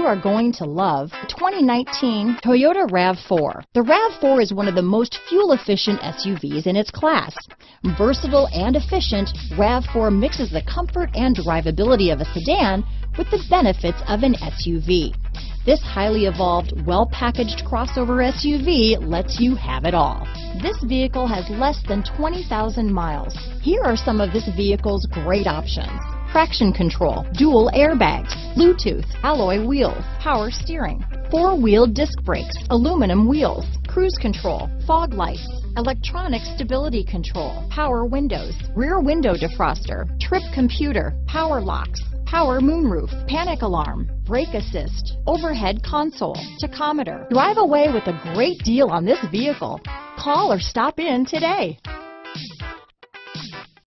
you are going to love the 2019 Toyota RAV4. The RAV4 is one of the most fuel-efficient SUVs in its class. Versatile and efficient, RAV4 mixes the comfort and drivability of a sedan with the benefits of an SUV. This highly evolved, well-packaged crossover SUV lets you have it all. This vehicle has less than 20,000 miles. Here are some of this vehicle's great options. Traction control, dual airbags, Bluetooth, alloy wheels, power steering, four-wheel disc brakes, aluminum wheels, cruise control, fog lights, electronic stability control, power windows, rear window defroster, trip computer, power locks, power moonroof, panic alarm, brake assist, overhead console, tachometer. Drive away with a great deal on this vehicle. Call or stop in today.